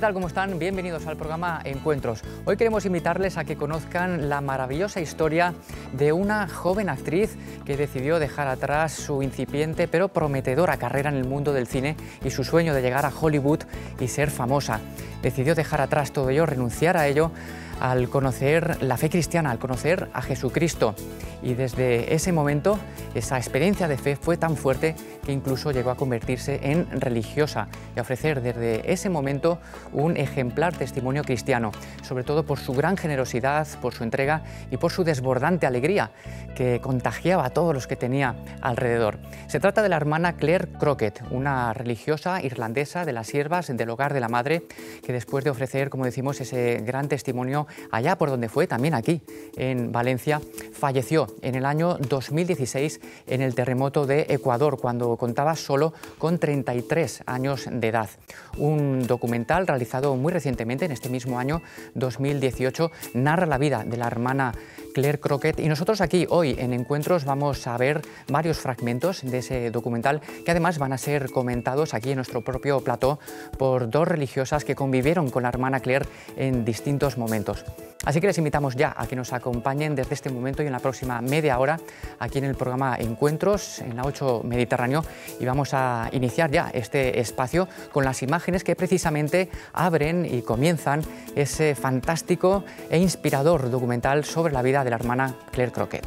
¿Qué tal? ¿Cómo están? Bienvenidos al programa Encuentros. Hoy queremos invitarles a que conozcan la maravillosa historia de una joven actriz que decidió dejar atrás su incipiente pero prometedora carrera en el mundo del cine y su sueño de llegar a Hollywood y ser famosa. Decidió dejar atrás todo ello, renunciar a ello al conocer la fe cristiana, al conocer a Jesucristo. Y desde ese momento, esa experiencia de fe fue tan fuerte incluso llegó a convertirse en religiosa y a ofrecer desde ese momento un ejemplar testimonio cristiano, sobre todo por su gran generosidad, por su entrega y por su desbordante alegría que contagiaba a todos los que tenía alrededor. Se trata de la hermana Claire Crockett, una religiosa irlandesa de las siervas del hogar de la madre, que después de ofrecer, como decimos, ese gran testimonio allá por donde fue, también aquí en Valencia, falleció en el año 2016 en el terremoto de Ecuador, cuando contaba solo con 33 años de edad. Un documental realizado muy recientemente, en este mismo año 2018, narra la vida de la hermana Claire Crockett y nosotros aquí hoy en Encuentros vamos a ver varios fragmentos de ese documental que además van a ser comentados aquí en nuestro propio plató por dos religiosas que convivieron con la hermana Claire en distintos momentos. Así que les invitamos ya a que nos acompañen desde este momento y en la próxima media hora aquí en el programa Encuentros en la 8 Mediterráneo y vamos a iniciar ya este espacio con las imágenes que precisamente abren y comienzan ese fantástico e inspirador documental sobre la vida de la hermana Claire Croquet.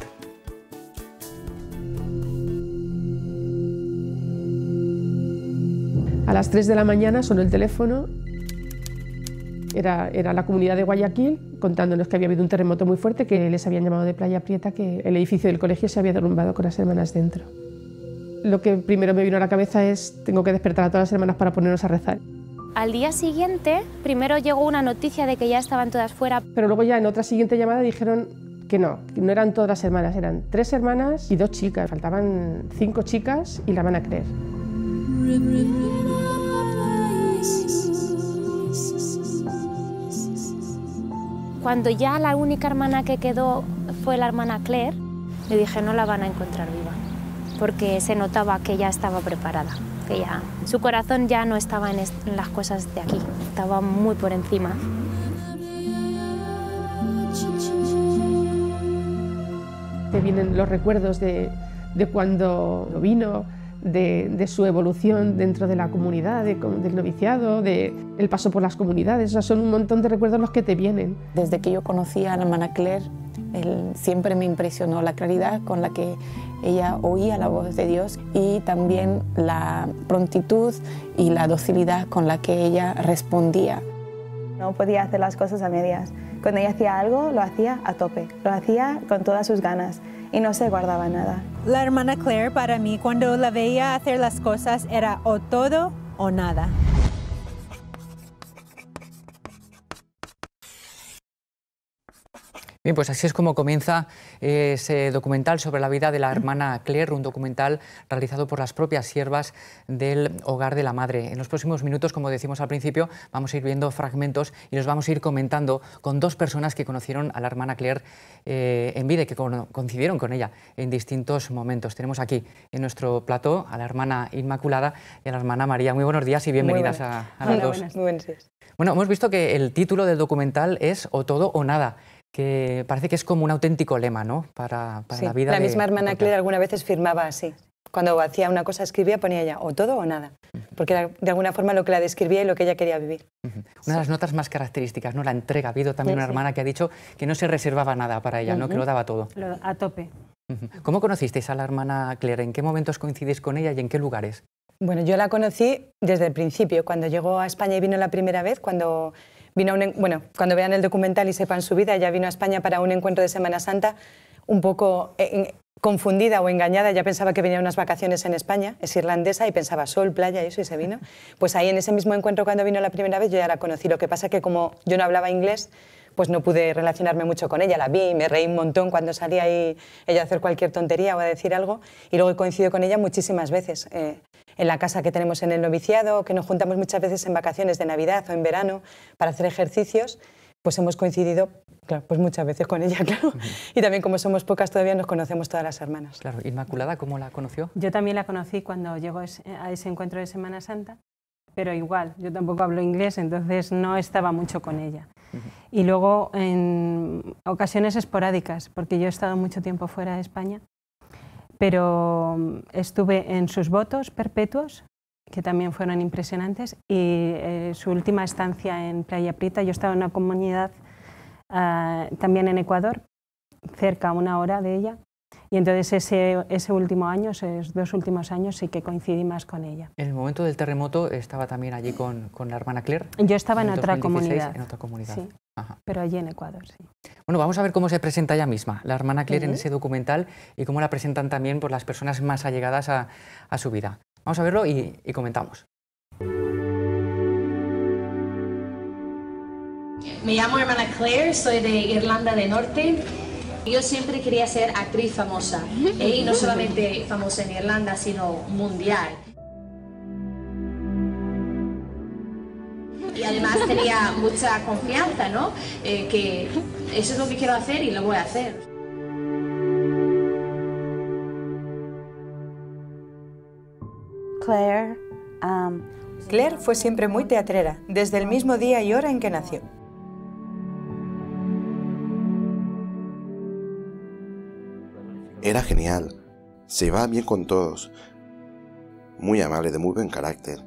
A las 3 de la mañana sonó el teléfono era, era, la comunidad de Guayaquil contándonos que había habido un terremoto muy fuerte, que les habían llamado de Playa Prieta, que el edificio del colegio se había derrumbado con las hermanas dentro. Lo que primero me vino a la cabeza es, tengo que despertar a todas las hermanas para ponernos a rezar. Al día siguiente, primero llegó una noticia de que ya estaban todas fuera. Pero luego ya en otra siguiente llamada dijeron que no, no eran todas las hermanas, eran tres hermanas y dos chicas. Faltaban cinco chicas y la van a creer. Cuando ya la única hermana que quedó fue la hermana Claire, le dije no la van a encontrar viva, porque se notaba que ya estaba preparada, que ya su corazón ya no estaba en las cosas de aquí, estaba muy por encima. Te vienen los recuerdos de, de cuando vino, de, de, su evolución dentro de la comunidad, de, del noviciado, de el paso por las comunidades. O sea, son un montón de recuerdos los que te vienen. Desde que yo conocí a la hermana Claire, él, siempre me impresionó la claridad con la que ella oía la voz de Dios y también la prontitud y la docilidad con la que ella respondía. No podía hacer las cosas a medias. Cuando ella hacía algo, lo hacía a tope, lo hacía con todas sus ganas y no se guardaba nada. La hermana Claire para mí cuando la veía hacer las cosas era o todo o nada. Bien, pues así es como comienza ese documental sobre la vida de la hermana Claire, un documental realizado por las propias siervas del hogar de la madre. En los próximos minutos, como decimos al principio, vamos a ir viendo fragmentos y los vamos a ir comentando con dos personas que conocieron a la hermana Claire eh, en vida y que coincidieron con ella en distintos momentos. Tenemos aquí en nuestro plató a la hermana Inmaculada y a la hermana María. Muy buenos días y bienvenidas a, a, las Hola, dos. Buenas. Muy buenos días. Bueno, hemos visto que el título del documental es O todo o nada que parece que es como un auténtico lema ¿no? para, para sí, la vida. La de, misma hermana de Claire alguna veces firmaba así. Cuando hacía una cosa, escribía, ponía ya o todo o nada, porque era de alguna forma lo que la describía y lo que ella quería vivir. Uh -huh. Una de las notas más características, ¿no? la entrega. Ha habido también Sí, una sí. hermana que ha dicho que no se reservaba nada para ella, ¿no? que lo daba todo. Lo- a tope. Uh -huh. ¿Cómo conocisteis a la hermana Claire? ¿En qué momentos coincidís con ella y en qué lugares? Bueno, yo la conocí desde el principio, cuando llegó a España y vino la primera vez, cuando vino un, en- bueno, cuando vean el documental y sepan su vida, ella vino a España para un encuentro de Semana Santa, un poco eh, en- confundida o engañada, ya pensaba que venía unas vacaciones en España, es irlandesa y pensaba sol, playa y eso y se vino. Pues ahí en ese mismo encuentro cuando vino la primera vez yo ya la conocí, lo que pasa que como yo no hablaba inglés, pues no pude relacionarme mucho con ella, la vi y me reí un montón cuando salía ahí ella a hacer cualquier tontería o a decir algo y luego he coincidido con ella muchísimas veces. eh, en la casa que tenemos en el noviciado, que nos juntamos muchas veces en vacaciones de Navidad o en verano para hacer ejercicios, pues hemos coincidido claro, pues muchas veces con ella, claro. Y también como somos pocas todavía nos conocemos todas las hermanas. Claro, Inmaculada, ¿cómo la conoció? Yo también la conocí cuando llegó a ese encuentro de Semana Santa pero igual, yo tampoco hablo inglés, entonces no estaba mucho con ella. Y luego en ocasiones esporádicas, porque yo he estado mucho tiempo fuera de España, pero mm, estuve en sus votos perpetuos, que también fueron impresionantes, y eh, su última estancia en Playa Prieta, yo estaba en una comunidad ah, también en Ecuador, cerca, una hora de ella, y entonces ese, ese último año, esos dos últimos años, sí que coincidí más con ella. En el momento del terremoto estaba también allí con, con la hermana Claire. Yo estaba en, otra comunidad. En otra comunidad. Sí, pero allí en Ecuador, sí. Bueno, vamos a ver cómo se presenta ella misma, la hermana Claire, en ese documental y cómo la presentan también por las personas más allegadas a, a su vida. Vamos a verlo y, y comentamos. Me llamo hermana Claire, soy de Irlanda del Norte. Yo siempre quería ser actriz famosa, y no solamente famosa en Irlanda, sino mundial. Y además tenía mucha confianza, ¿no? Eh, que eso es lo que quiero hacer y lo voy a hacer. Claire, Claire fue siempre muy teatrera, desde el mismo día y hora en que nació. Era genial, se llevaba bien con todos, muy amable, de muy buen carácter.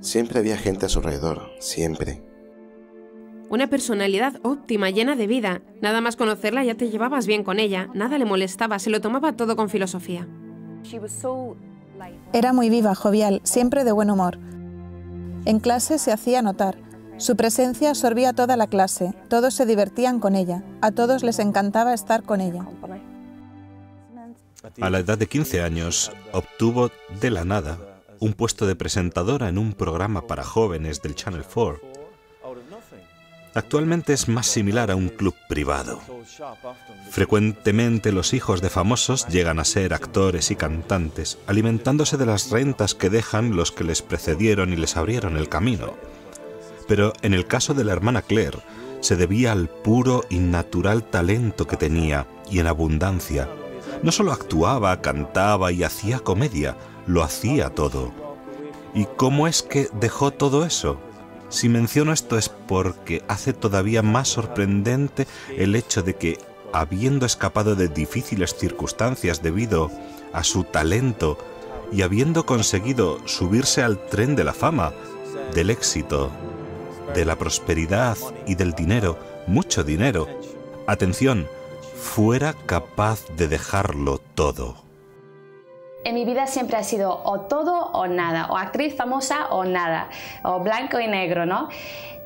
Siempre había gente a su alrededor, siempre. Una personalidad óptima, llena de vida. Nada más conocerla ya te llevabas bien con ella, nada le molestaba, se lo tomaba todo con filosofía. Era muy viva, jovial, siempre de buen humor. En clase se hacía notar. Su presencia absorbía toda la clase, todos se divertían con ella, a todos les encantaba estar con ella. A la edad de 15 años, obtuvo de la nada un puesto de presentadora en un programa para jóvenes del Channel 4. Actualmente es más similar a un club privado. Frecuentemente los hijos de famosos llegan a ser actores y cantantes, alimentándose de las rentas que dejan los que les precedieron y les abrieron el camino. Pero en el caso de la hermana Claire, se debía al puro y natural talento que tenía, y en abundancia. No solo actuaba, cantaba y hacía comedia, lo hacía todo. ¿Y cómo es que dejó todo eso? Si menciono esto es porque hace todavía más sorprendente el hecho de que, habiendo escapado de difíciles circunstancias debido a su talento y habiendo conseguido subirse al tren de la fama, del éxito, de la prosperidad y del dinero, mucho dinero, atención, fuera capaz de dejarlo todo en mi vida siempre ha sido o todo o nada, o actriz famosa o nada, o blanco y negro, ¿no?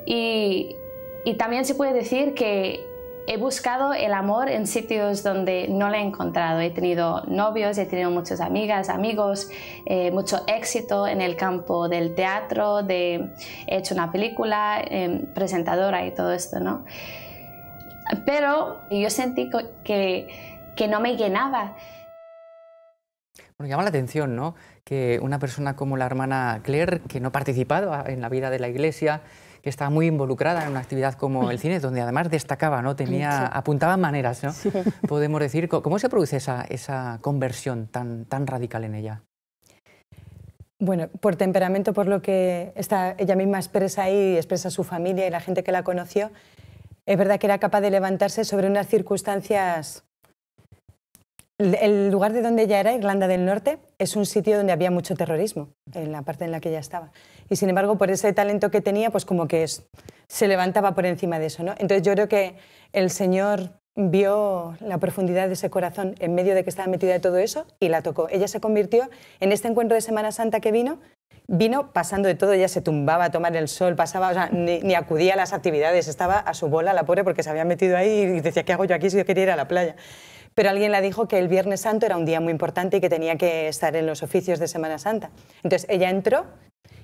Y, y también se puede decir que he buscado el amor en sitios donde no lo he encontrado. He tenido novios, he tenido muchas amigas, amigos, eh, mucho éxito en el campo del teatro, de, he hecho una película, eh, presentadora y todo esto, ¿no? Pero yo sentí que, que no me llenaba. Bueno, llama la atención, ¿no? Que una persona como la hermana Claire, que no ha participado en la vida de la iglesia, que está muy involucrada en una actividad como el cine, donde además destacaba, ¿no? Tenía, apuntaba maneras, ¿no? Podemos decir, ¿cómo se produce esa, esa conversión tan, tan radical en ella? Bueno, por temperamento, por lo que está, ella misma expresa ahí, expresa su familia y la gente que la conoció, es verdad que era capaz de levantarse sobre unas circunstancias el lugar de donde ella era, Irlanda del Norte, es un sitio donde había mucho terrorismo, en la parte en la que ella estaba. Y sin embargo, por ese talento que tenía, pues como que se levantaba por encima de eso. ¿no? Entonces yo creo que el Señor vio la profundidad de ese corazón en medio de que estaba metida de todo eso y la tocó. Ella se convirtió en este encuentro de Semana Santa que vino, vino pasando de todo, ella se tumbaba a tomar el sol, pasaba, o sea, ni, acudía a las actividades, estaba a su bola la pobre porque se había metido ahí y decía, ¿qué hago yo aquí si yo quería ir a la playa? pero alguien le dijo que el Viernes Santo era un día muy importante y que tenía que estar en los oficios de Semana Santa. Entonces ella entró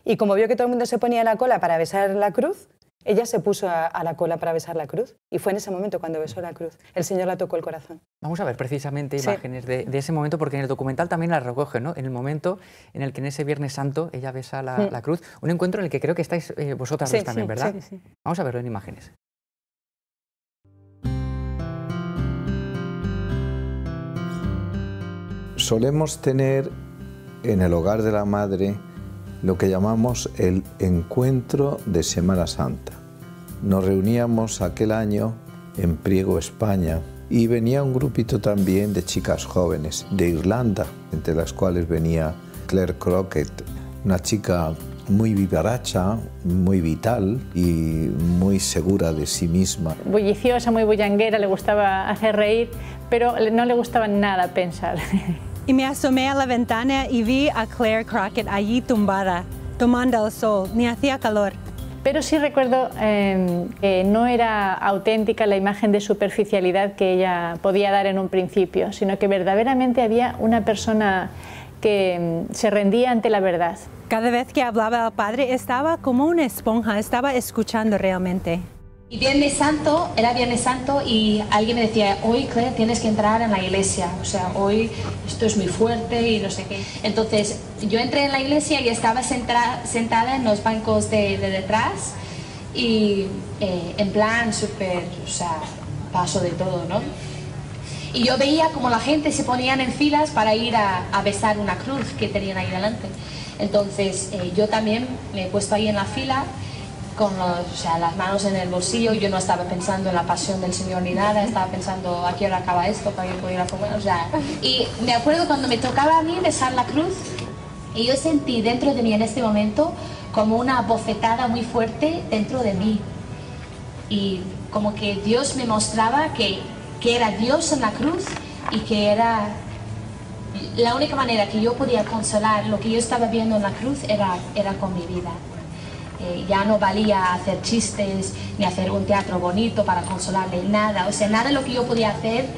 y como vio que todo el mundo se ponía la cola para besar la cruz, ella se puso a, la cola para besar la cruz y fue en ese momento cuando besó la cruz. El Señor la tocó el corazón. Vamos a ver precisamente imágenes de, ese momento porque en el documental también la recoge, ¿no? En el momento en el que en ese Viernes Santo ella besa la, mm. cruz, un encuentro en el que creo que estáis eh, vosotras dos también, ¿verdad? Vamos a verlo en imágenes. solemos tener en el hogar de la madre lo que llamamos el encuentro de Semana Santa. Nos reuníamos aquel año en Priego, España, y venía un grupito también de chicas jóvenes de Irlanda, entre las cuales venía Claire Crockett, una chica muy vivaracha, muy vital y muy segura de sí misma. Bulliciosa, muy bullanguera, le gustaba hacer reír, pero no le gustaba nada pensar. Y me asomé a la ventana y vi a Claire Crockett allí tumbada, tomando el sol, ni hacía calor. Pero sí recuerdo em, que no era auténtica la imagen de superficialidad que ella podía dar en un principio, sino que verdaderamente había una persona que em, se rendía ante la verdad. Cada vez que hablaba al padre estaba como una esponja, estaba escuchando realmente. Y Viernes Santo, era Viernes Santo y alguien me decía, hoy Claire tienes que entrar en la iglesia, o sea, hoy esto es muy fuerte y no sé qué. Entonces yo entré en la iglesia y estaba sentada en los bancos de, detrás y eh, en plan súper, o sea, paso de todo, ¿no? Y yo veía como la gente se ponían en filas para ir a, besar una cruz que tenían ahí delante. Entonces eh, yo también me he puesto ahí en la fila con las manos en el bolsillo. Yo no estaba pensando en la pasión del Señor ni nada, estaba pensando a qué hora acaba esto para yo poder ir comer. O sea, y me acuerdo cuando me tocaba a mí besar la cruz y yo sentí dentro de mí en este momento como una bofetada muy fuerte dentro de mí. Y como que Dios me mostraba que, que era Dios en la cruz y que era la única manera que yo podía consolar lo que yo estaba viendo en la cruz era, era con mi vida. Eh, ya no valía hacer chistes ni hacer un teatro bonito para consolarle, nada. O sea, nada de lo que yo podía hacer eh,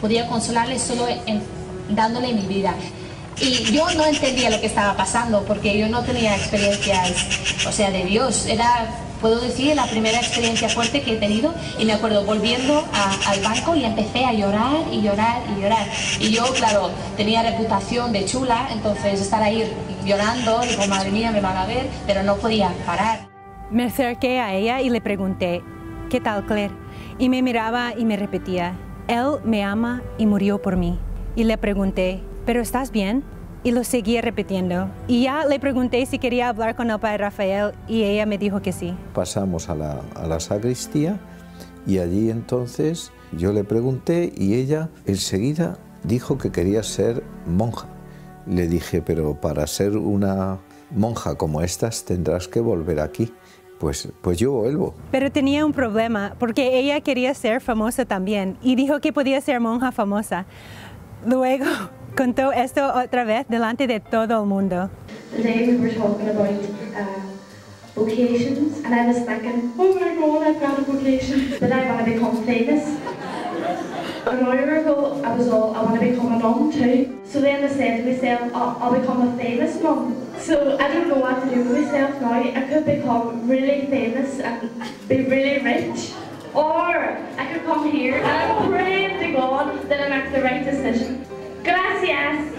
podía consolarle solo dándole mi vida. Y yo no entendía lo que estaba pasando porque yo no tenía experiencias, o sea, de Dios. Era puedo decir, la primera experiencia fuerte que he tenido y me acuerdo volviendo al banco y empecé a llorar y llorar y llorar. Y yo, claro, tenía reputación de chula, entonces estar ahí llorando, digo, madre mía, me van a ver, pero no podía parar. Me acerqué a ella y le pregunté, ¿qué tal Claire? Y me miraba y me repetía, él me ama y murió por mí. Y le pregunté, ¿pero estás bien? Y lo seguía repitiendo. Y ya le pregunté si quería hablar con el padre Rafael y ella me dijo que sí. Pasamos a la, a la sacristía y allí entonces yo le pregunté y ella enseguida dijo que quería ser monja. Le dije, pero para ser una monja como estas tendrás que volver aquí. Pues, pues yo vuelvo. Pero tenía un problema, porque ella quería ser famosa también y dijo que podía ser monja famosa. Luego contó esto otra vez delante de todo el mundo. Today we were talking about uh, vocations and I was thinking, oh my god, I've got a vocation, that I want to become famous. An hour ago, I was all, I want to become a nun too. So then I said to myself, I'll, I'll become a famous nun. So I don't know what to do with myself now. I could become really famous and be really rich. Or I could come here and I'm praying to God that I make the right decision. Gracias.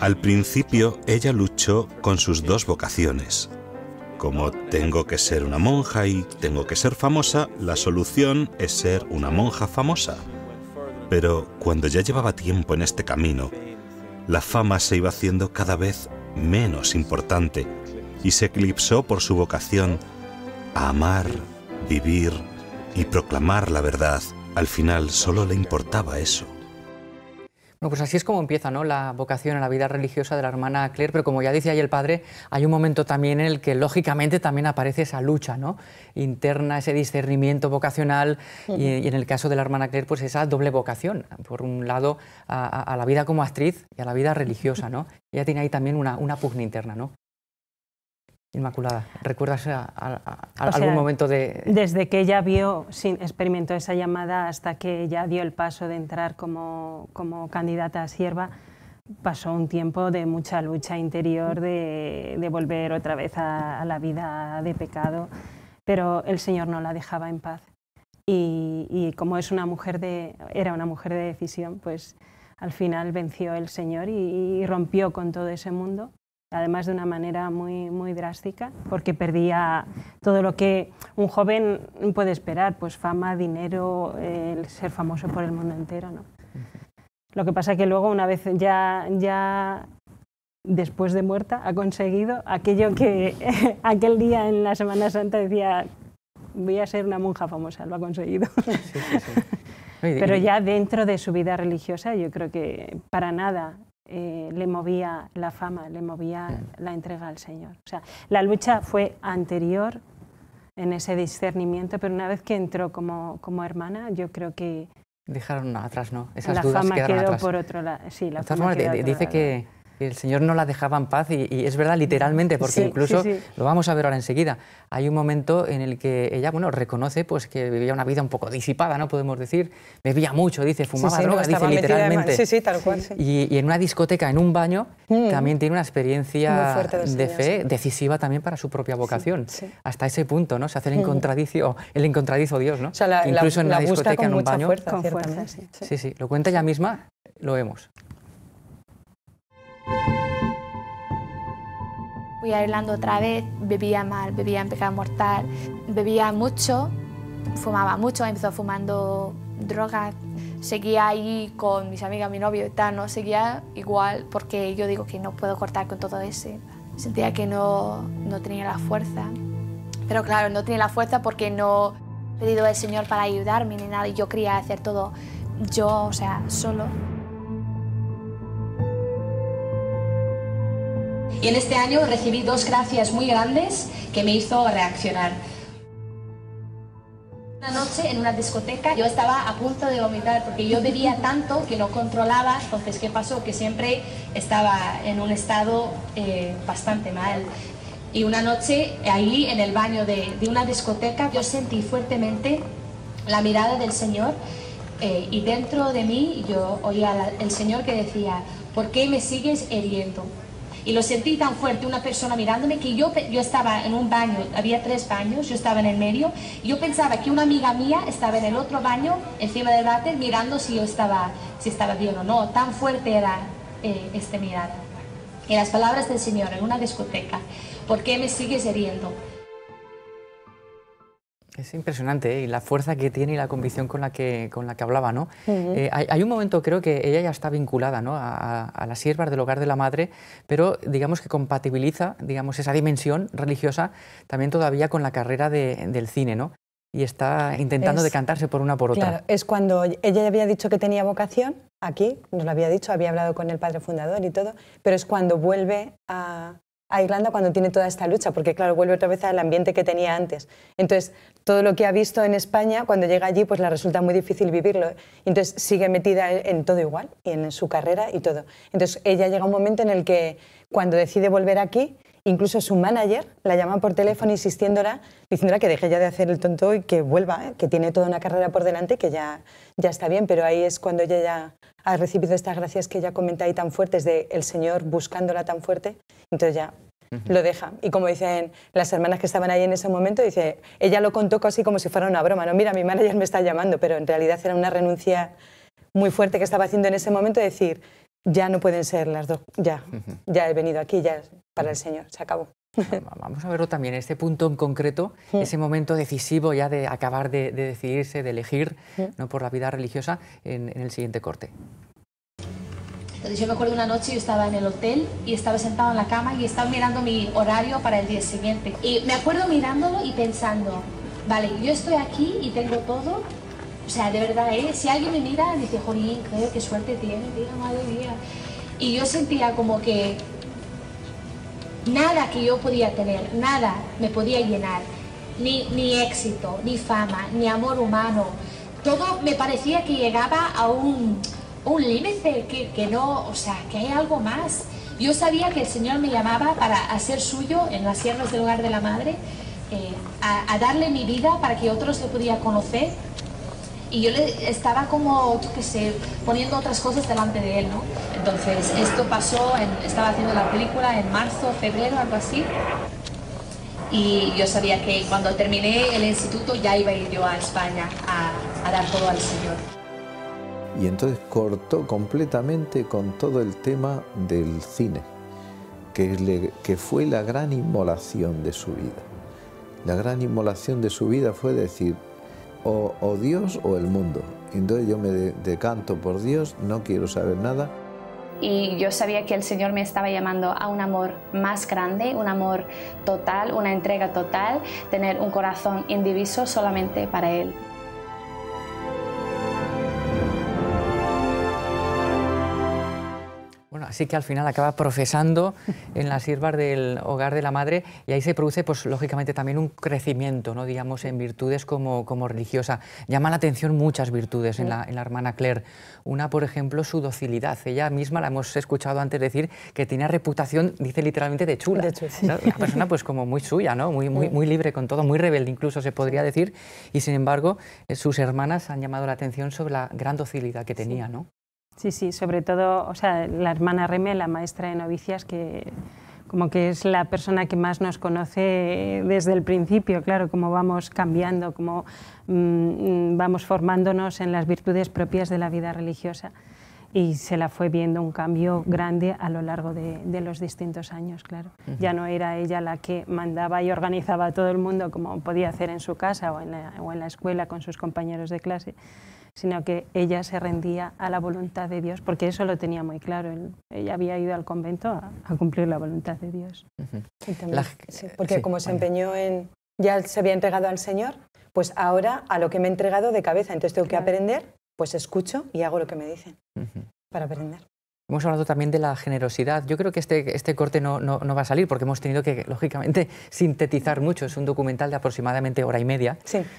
Al principio ella luchó con sus dos vocaciones. Como tengo que ser una monja y tengo que ser famosa, la solución es ser una monja famosa. Pero cuando ya llevaba tiempo en este camino, la fama se iba haciendo cada vez menos importante y se eclipsó por su vocación a amar, vivir y proclamar la verdad. Al final solo le importaba eso. Bueno, pues así es como empieza ¿no? la vocación a la vida religiosa de la hermana Claire, pero como ya decía ahí el padre, hay un momento también en el que lógicamente también aparece esa lucha ¿no? interna, ese discernimiento vocacional y, en el caso de la hermana Claire, pues esa doble vocación, por un lado a, la vida como actriz y a la vida religiosa. ¿no? Ella tiene ahí también una, una pugna interna. ¿no? Inmaculada, ¿recuerdas algún momento de...? Desde que ella vio, experimentó esa llamada hasta que ella dio el paso de entrar como, como candidata a sierva, pasó un tiempo de mucha lucha interior, de, de volver otra vez a, la vida de pecado, pero el Señor no la dejaba en paz. Y, y, como es una mujer de, era una mujer de decisión, pues al final venció el Señor y, y rompió con todo ese mundo además de una manera muy, muy drástica, porque perdía todo lo que un joven puede esperar, pues fama, dinero, el ser famoso por el mundo entero. ¿no? Lo que pasa que luego, una vez ya, ya después de muerta, ha conseguido aquello que aquel día en la Semana Santa decía, voy a ser una monja famosa, lo ha conseguido. Pero ya dentro de su vida religiosa yo creo que para nada eh, le movía la fama, le movía Mm. la entrega al Señor. O sea, la lucha fue anterior en ese discernimiento, pero una vez que entró como, como hermana, yo creo que Dejaron atrás, ¿no? Esas la dudas fama quedaron quedó atrás. por otro lado. Sí, la fama quedó a otro dice lado. que el Señor no la dejaba en paz y, y es verdad literalmente, porque Sí, incluso, sí, sí. lo vamos a ver ahora enseguida, hay un momento en el que ella bueno, reconoce pues, que vivía una vida un poco disipada, ¿no? podemos decir, bebía mucho, dice, fumaba no, droga, estaba dice literalmente. sí, sí, tal cual. Y, y en una discoteca, en un baño, también tiene una experiencia de Señor, fe decisiva también para su propia vocación. Hasta ese punto, ¿no? Se hace el Mm. encontradizo, el encontradizo Dios, ¿no? O sea, la- Incluso la- en una discoteca, en un baño. fuerza, Con ciertamente. fuerza, sí. Sí, sí, lo cuenta ella misma, lo vemos. Fui a Irlanda otra vez, bebía mal, bebía en pecado mortal, bebía mucho, fumaba mucho, empezó fumando drogas, seguía ahí con mis amigas, mi novio y tal, no seguía igual porque yo digo que no puedo cortar con todo ese. Sentía que no, no tenía la fuerza, pero claro, no tenía la fuerza porque no he pedido al Señor para ayudarme ni nada y yo quería hacer todo yo, o sea, solo. Y en este año recibí dos gracias muy grandes que me hizo reaccionar. Una noche en una discoteca yo estaba a punto de vomitar porque yo bebía tanto que no controlaba, entonces ¿qué pasó? Que siempre estaba en un estado eh, bastante mal. Y una noche ahí en el baño de, de una discoteca yo sentí fuertemente la mirada del Señor eh, y dentro de mí yo oía el Señor que decía, ¿por qué me sigues heriendo? Y lo sentí tan fuerte, una persona mirándome, que yo, yo estaba en un baño, había tres baños, yo estaba en el medio, y yo pensaba que una amiga mía estaba en el otro baño, encima del váter, mirando si yo estaba, si estaba bien o no. Tan fuerte era eh, este mirada. Y las palabras del Señor en una discoteca, ¿por qué me sigues heriendo? Es impresionante ¿eh? y la fuerza que tiene y la convicción con la que, con la que hablaba. ¿no? Ujú. Eh, hay, hay un momento, creo que ella ya está vinculada ¿no? a, a- a las siervas del hogar de la madre, pero digamos que compatibiliza digamos, esa dimensión religiosa también todavía con la carrera de- del cine. ¿no? Y está intentando Es- decantarse por una por otra. Claro, es cuando ella había dicho que tenía vocación, aquí, nos lo había dicho, había hablado con el padre fundador y todo, pero es cuando vuelve a, a Irlanda cuando tiene toda esta lucha, porque claro, vuelve otra vez al ambiente que tenía antes. Entonces, todo lo que ha visto en España, cuando llega allí, pues le resulta muy difícil vivirlo. Entonces, sigue metida en todo igual, y en su carrera y todo. Entonces, ella llega a un momento en el que, cuando decide volver aquí, Incluso su manager la llama por teléfono insistiéndola, diciéndola que deje ya de hacer el tonto y que vuelva, ¿eh? que tiene toda una carrera por delante y que ya, ya está bien. Pero ahí es cuando ella ya ha recibido estas gracias que ella comenta ahí tan fuertes de el Señor buscándola tan fuerte, entonces ya lo deja. Y como dicen las hermanas que estaban ahí en ese momento, dice, ella lo contó casi como si fuera una broma, no, mira, mi manager me está llamando, pero en realidad era una renuncia muy fuerte que estaba haciendo en ese momento de decir, ya no pueden ser las dos, ya, ya he venido aquí, ya para el Señor, se acabó. Vamos a verlo también, este punto en concreto, ese momento decisivo ya de acabar de, de decidirse, de elegir ¿no? por la vida religiosa en, en el siguiente corte. Entonces yo me acuerdo una noche yo estaba en el hotel y estaba sentado en la cama y estaba mirando mi horario para el día siguiente. Y me acuerdo mirándolo y pensando, vale, yo estoy aquí y tengo todo. O sea, de verdad, ¿eh? si alguien me mira, dice, Jolín, qué suerte tiene, tío, madre mía. Y yo sentía como que nada que yo podía tener, nada me podía llenar. Ni, ni éxito, ni fama, ni amor humano. Todo me parecía que llegaba a un, un límite, que, que no, o sea, que hay algo más. Yo sabía que el Señor me llamaba para hacer suyo en las sierras del hogar de la madre, eh, a, darle mi vida para que otros le pudieran conocer. Y yo le estaba como, yo qué sé, poniendo otras cosas delante de él, ¿no? Entonces, esto pasó, estaba haciendo la película en marzo, febrero, algo así. Y yo sabía que cuando terminé el instituto ya iba a ir yo a España a, a dar todo al Señor. Y entonces cortó completamente con todo el tema del cine, que, fue la gran inmolación de su vida. La gran inmolación de su vida fue decir, o, o Dios o el mundo. Entonces yo me decanto por Dios, no quiero saber nada. Y yo sabía que el Señor me estaba llamando a un amor más grande, un amor total, una entrega total, tener un corazón indiviso solamente para Él. Así que al final acaba profesando en las siervas del hogar de la madre y ahí se produce, pues lógicamente también un crecimiento, ¿no? digamos, en virtudes como, como religiosa. Llama la atención muchas virtudes en la, en la hermana Claire. Una, por ejemplo, su docilidad. Ella misma la hemos escuchado antes decir que tiene reputación, dice literalmente, de chula. De chula. Una persona pues como muy suya, ¿no? Muy, muy, muy libre con todo, muy rebelde incluso se podría decir. Y sin embargo, eh, sus hermanas han llamado la atención sobre la gran docilidad que tenía, ¿no? Sí, sí, sobre todo, o sea, la hermana Reme, la maestra de novicias, que como que es la persona que más nos conoce desde el principio, claro, cómo vamos cambiando, cómo mm, vamos formándonos en las virtudes propias de la vida religiosa. Y se la fue viendo un cambio grande a lo largo de, los distintos años, claro. Ya no era ella la que mandaba y organizaba a todo el mundo como podía hacer en su casa o en o en la escuela con sus compañeros de clase, sino que ella se rendía a la voluntad de Dios, porque eso lo tenía muy claro. Ella había ido al convento a, cumplir la voluntad de Dios. porque como se empeñó en, ya se había entregado al Señor, pues ahora a lo que me he entregado de cabeza, entonces tengo que aprender, pues escucho y hago lo que me dicen para aprender. Hemos hablado también de la generosidad. Yo creo que este, este corte no, no, va a salir porque hemos tenido que, lógicamente, sintetizar mucho. Es un documental de aproximadamente hora y media,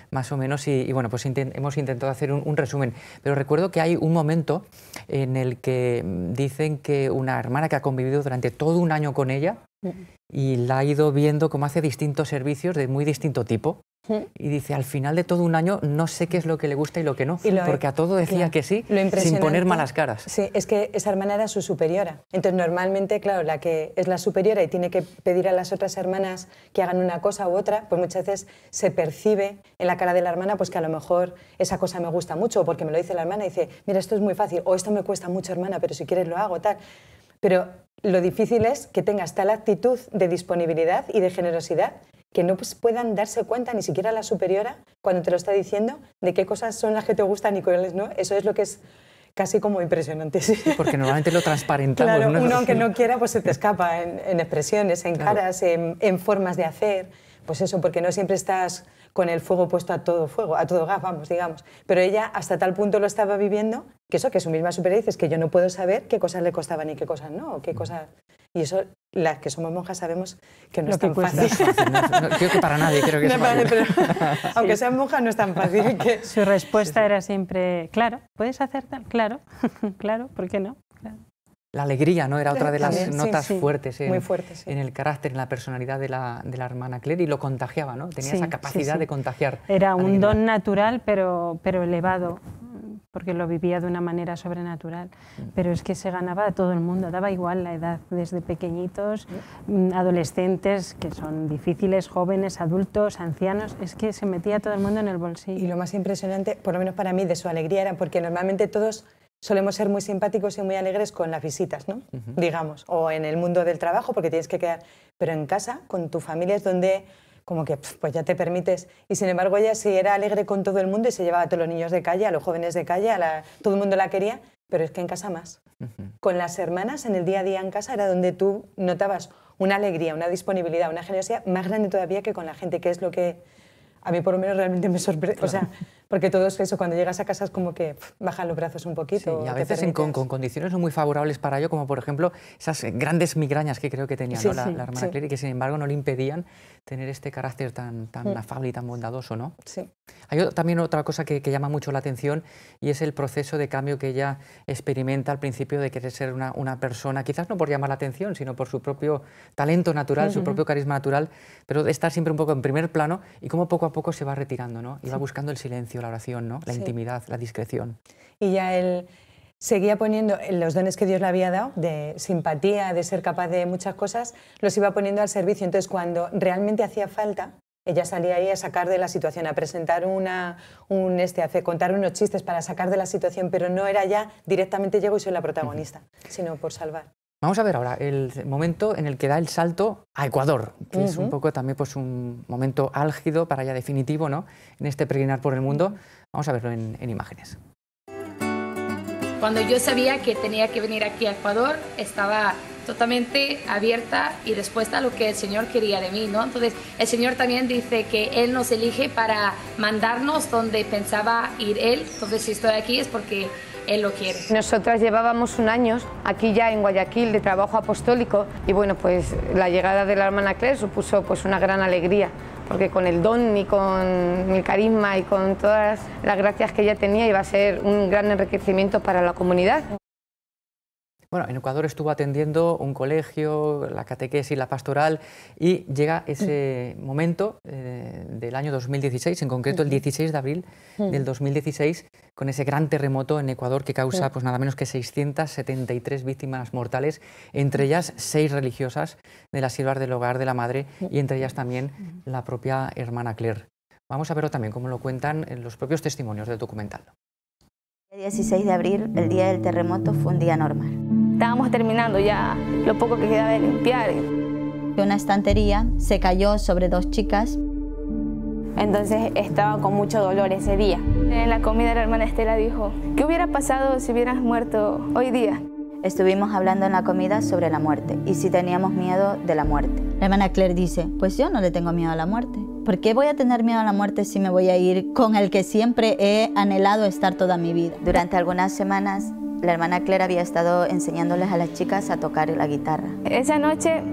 más o menos, y, bueno, pues hemos intentado hacer un, resumen. Pero recuerdo que hay un momento en el que mm, dicen que una hermana que ha convivido durante todo un año con ella mm. y la ha ido viendo cómo hace distintos servicios de muy distinto tipo. Y dice, al final de todo un año no sé qué es lo que le gusta y lo que no, porque a todo decía que sí, sin poner malas caras. Sí, es que esa hermana era su superiora. Entonces, normalmente, claro, la que es la superiora y tiene que pedir a las otras hermanas que hagan una cosa u otra, pues muchas veces se percibe en la cara de la hermana pues que a lo mejor esa cosa me gusta mucho, porque me lo dice la hermana y dice, mira, esto es muy fácil, o esto me cuesta mucho, hermana, pero si quieres lo hago, tal. Pero lo difícil es que tengas tal actitud de disponibilidad y de generosidad que no pues, puedan darse cuenta, ni siquiera la superiora, cuando te lo está diciendo, de qué cosas son las que te gustan y cuáles no. Eso es lo que es casi como impresionante. Sí. porque normalmente lo transparentamos. Claro, uno aunque no quiera, pues se te escapa en, expresiones, en caras, en, formas de hacer. Pues eso, porque no siempre estás con el fuego puesto a todo fuego, a todo gas, vamos, digamos. Pero ella hasta tal punto lo estaba viviendo que eso, que su misma superiora dice es que yo no puedo saber qué cosas le costaban y qué cosas no, qué cosas... Y eso, las que somos monjas sabemos que no es tan fácil. creo que para nadie, creo que es fácil. aunque sean monjas no es tan fácil. Que... Su respuesta era siempre, claro, ¿puedes hacer tal? Claro, claro, ¿por qué no? La alegría, ¿no? Era otra de las notas fuertes, en, en, el carácter, en la personalidad de la, de la hermana Claire y lo contagiaba, ¿no? Tenía esa capacidad de contagiar. Era un don natural, pero, pero elevado, porque lo vivía de una manera sobrenatural. Mm. Pero es que se ganaba a todo el mundo, daba igual la edad, desde pequeñitos, mm, adolescentes, que son difíciles, jóvenes, adultos, ancianos, es que se metía todo el mundo en el bolsillo. Y lo más impresionante, por lo menos para mí, de su alegría era porque normalmente todos solemos ser muy simpáticos y muy alegres con las visitas, ¿no? Digamos, o en el mundo del trabajo porque tienes que quedar, pero en casa, con tu familia es donde como que pues ya te permites. Y sin embargo ella sí era alegre con todo el mundo y se llevaba a todos los niños de calle, a los jóvenes de calle, a todo el mundo la quería, pero es que en casa más. Con las hermanas, en el día a día en casa, era donde tú notabas una alegría, una disponibilidad, una generosidad más grande todavía que con la gente, que es lo que a mí por lo menos realmente me sorprende. O sea, porque todo eso, cuando llegas a casa es como que bajan los brazos un poquito. Sí, y a veces con, condiciones no muy favorables para ello, como por ejemplo esas grandes migrañas que creo que tenía la, hermana Claire y que sin embargo no le impedían tener este carácter tan, tan mm. afable y tan bondadoso, ¿no? Sí. Hay también otra cosa que, llama mucho la atención y es el proceso de cambio que ella experimenta al principio de querer ser una, una persona, quizás no por llamar la atención, sino por su propio talento natural, su propio carisma natural, pero de estar siempre un poco en primer plano y cómo poco a poco se va retirando, ¿no? Y va buscando el silencio, la oración, ¿no? La intimidad, la discreción. Y ya él seguía poniendo los dones que Dios le había dado, de simpatía, de ser capaz de muchas cosas, los iba poniendo al servicio. Entonces, cuando realmente hacía falta, ella salía ahí a sacar de la situación, a presentar una, un este, a contar unos chistes para sacar de la situación, pero no era ya directamente llego y soy la protagonista, sino por salvar. Vamos a ver ahora el momento en el que da el salto a Ecuador, que es un poco también pues, un momento álgido para ya definitivo ¿no? en este peregrinar por el mundo. Vamos a verlo en, en imágenes. Cuando yo sabía que tenía que venir aquí a Ecuador, estaba totalmente abierta y dispuesta a lo que el Señor quería de mí, ¿no? Entonces, el Señor también dice que Él nos elige para mandarnos donde pensaba ir Él. Entonces, si estoy aquí es porque Él lo quiere. Nosotras llevábamos un año aquí ya en Guayaquil de trabajo apostólico y bueno, pues la llegada de la hermana Claire supuso pues una gran alegría porque con el don y con el carisma y con todas las gracias que ella tenía iba a ser un gran enriquecimiento para la comunidad. Bueno, en Ecuador estuvo atendiendo un colegio, la catequesis, la pastoral, y llega ese momento eh, del año 2016, en concreto el 16 de abril del 2016, con ese gran terremoto en Ecuador que causa pues, nada menos que 673 víctimas mortales, entre ellas seis religiosas de las Silvas del Hogar de la Madre y entre ellas también la propia hermana Claire. Vamos a verlo también, como lo cuentan en los propios testimonios del documental. El 16 de abril, el día del terremoto, fue un día normal. Estábamos terminando ya lo poco que quedaba de limpiar. Una estantería se cayó sobre dos chicas. Entonces estaba con mucho dolor ese día. En la comida la hermana Estela dijo, ¿qué hubiera pasado si hubieras muerto hoy día? Estuvimos hablando en la comida sobre la muerte y si teníamos miedo de la muerte. La hermana Claire dice, pues yo no le tengo miedo a la muerte. ¿Por qué voy a tener miedo a la muerte si me voy a ir con el que siempre he anhelado estar toda mi vida? Durante algunas semanas la hermana Claire había estado enseñándoles a las chicas a tocar la guitarra. Esa noche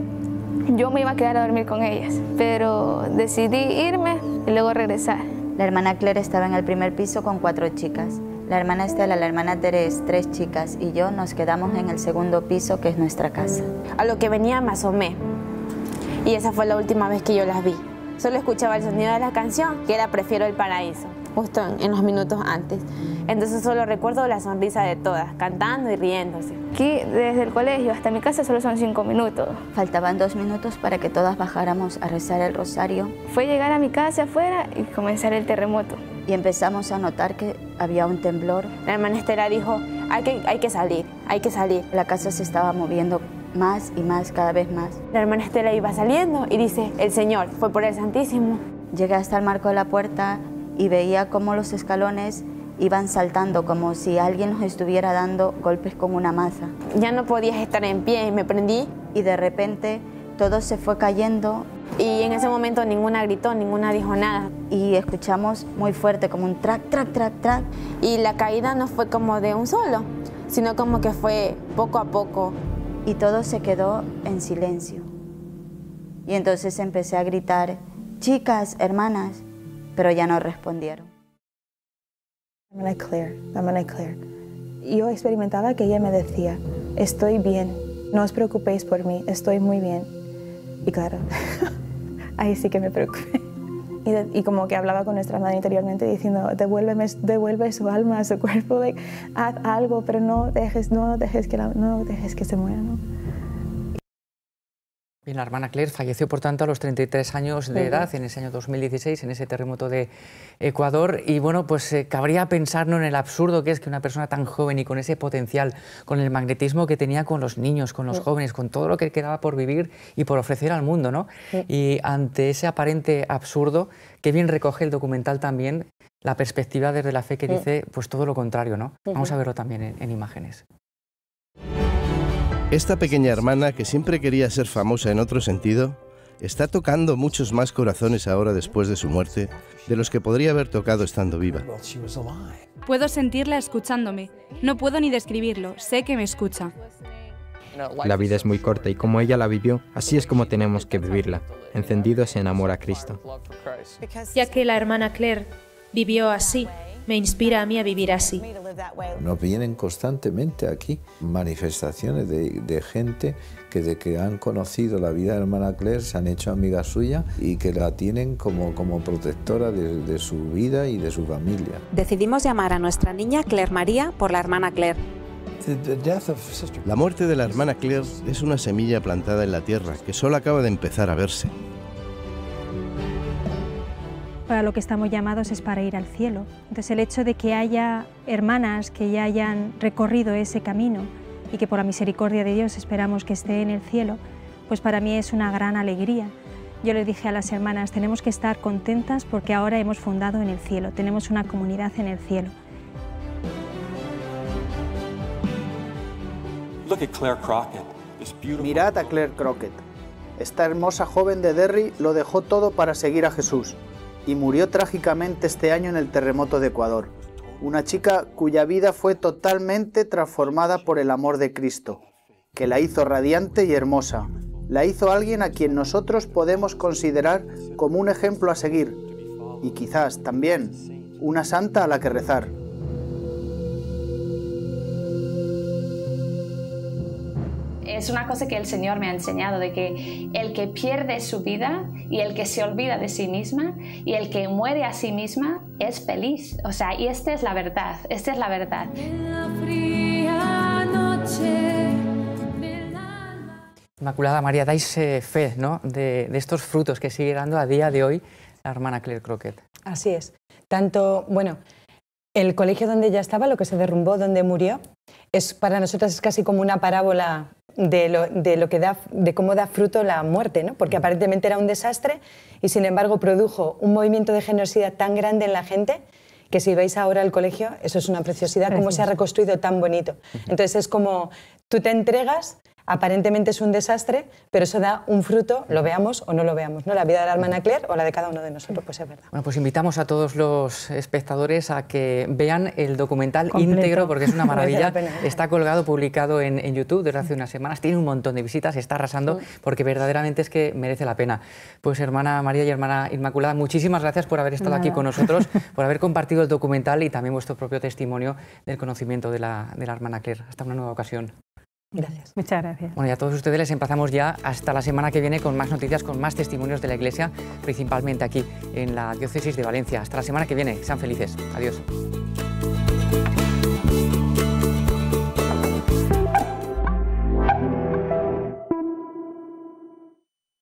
yo me iba a quedar a dormir con ellas, pero decidí irme y luego regresar. La hermana Claire estaba en el primer piso con cuatro chicas. La hermana Estela, la hermana Teres, tres chicas y yo nos quedamos en el segundo piso, que es nuestra casa. A lo que venía me asomé y esa fue la última vez que yo las vi. Solo escuchaba el sonido de la canción, que era Prefiero el Paraíso justo en, los minutos antes. Entonces solo recuerdo la sonrisa de todas, cantando y riéndose. Aquí, desde el colegio hasta mi casa, solo son cinco minutos. Faltaban dos minutos para que todas bajáramos a rezar el rosario. Fue llegar a mi casa afuera y comenzar el terremoto. Y empezamos a notar que había un temblor. La hermana Estela dijo, hay que, hay que salir, hay que salir. La casa se estaba moviendo más y más, cada vez más. La hermana Estela iba saliendo y dice, el Señor fue por el Santísimo. Llegué hasta el marco de la puerta, y veía cómo los escalones iban saltando como si alguien nos estuviera dando golpes con una maza. Ya no podías estar en pie y me prendí. Y de repente todo se fue cayendo. Y en ese momento ninguna gritó, ninguna dijo nada. Y escuchamos muy fuerte como un track, track, track, track. Y la caída no fue como de un solo, sino como que fue poco a poco. Y todo se quedó en silencio. Y entonces empecé a gritar, chicas, hermanas, pero ya no respondieron. La Claire, la Claire. Yo experimentaba que ella me decía, estoy bien, no os preocupéis por mí, estoy muy bien. Y claro, ahí sí que me preocupé. Y, como que hablaba con nuestra madre interiormente diciendo, devuélveme, devuelve su alma, su cuerpo, haz algo, pero no dejes, no dejes que, no dejes que se muera. ¿no? La hermana Claire falleció, por tanto, a los 33 años de edad, en ese año 2016, en ese terremoto de Ecuador. Y bueno, pues eh, cabría pensarnos en el absurdo que es que una persona tan joven y con ese potencial, con el magnetismo que tenía con los niños, con los jóvenes, con todo lo que quedaba por vivir y por ofrecer al mundo, ¿no? Y ante ese aparente absurdo, que bien recoge el documental también la perspectiva desde la fe que dice pues todo lo contrario, ¿no? Vamos a verlo también en imágenes. Esta pequeña hermana, que siempre quería ser famosa en otro sentido, está tocando muchos más corazones ahora después de su muerte de los que podría haber tocado estando viva. Puedo sentirla escuchándome. No puedo ni describirlo. Sé que me escucha. La vida es muy corta y como ella la vivió, así es como tenemos que vivirla, encendidos en amor a Cristo. Ya que la hermana Claire vivió así, me inspira a mí a vivir así. Nos vienen constantemente aquí manifestaciones de, gente que de que han conocido la vida de hermana Claire se han hecho amigas suyas y que la tienen como, como protectora de, de su vida y de su familia. Decidimos llamar a nuestra niña Claire María por la hermana Claire. La muerte de la hermana Claire es una semilla plantada en la tierra que solo acaba de empezar a verse para lo que estamos llamados es para ir al cielo. Entonces el hecho de que haya hermanas que ya hayan recorrido ese camino y que por la misericordia de Dios esperamos que esté en el cielo, pues para mí es una gran alegría. Yo le dije a las hermanas, tenemos que estar contentas porque ahora hemos fundado en el cielo, tenemos una comunidad en el cielo. Mirad a Claire Crockett. Esta hermosa joven de Derry lo dejó todo para seguir a Jesús y murió trágicamente este año en el terremoto de Ecuador. Una chica cuya vida fue totalmente transformada por el amor de Cristo, que la hizo radiante y hermosa. La hizo alguien a quien nosotros podemos considerar como un ejemplo a seguir y quizás también una santa a la que rezar. Es una cosa que el Señor me ha enseñado, de que el que pierde su vida y el que se olvida de sí misma y el que muere a sí misma es feliz. O sea, y esta es la verdad, esta es la verdad. Inmaculada María, dais eh, fe ¿no? de, de estos frutos que sigue dando a día de hoy la hermana Claire Crockett. Así es. Tanto, bueno, el colegio donde ella estaba, lo que se derrumbó, donde murió, es para nosotros es casi como una parábola de, lo, de, lo que da, de cómo da fruto la muerte, ¿no? porque aparentemente era un desastre y sin embargo produjo un movimiento de generosidad tan grande en la gente que si veis ahora el colegio, eso es una preciosidad, cómo se ha reconstruido tan bonito. Entonces es como tú te entregas aparentemente es un desastre, pero eso da un fruto, lo veamos o no lo veamos. ¿no? La vida de la hermana Claire o la de cada uno de nosotros, pues es verdad. Bueno, pues invitamos a todos los espectadores a que vean el documental íntegro, porque es una maravilla. está colgado, publicado en, en, YouTube desde hace unas semanas, tiene un montón de visitas, está arrasando, porque verdaderamente es que merece la pena. Pues hermana María y hermana Inmaculada, muchísimas gracias por haber estado Nada. aquí con nosotros, por haber compartido el documental y también vuestro propio testimonio del conocimiento de la, de la hermana Claire. Hasta una nueva ocasión. Gracias. Muchas gracias. Bueno, y a todos ustedes les empezamos ya hasta la semana que viene con más noticias, con más testimonios de la Iglesia, principalmente aquí en la Diócesis de Valencia. Hasta la semana que viene. Sean felices. Adiós.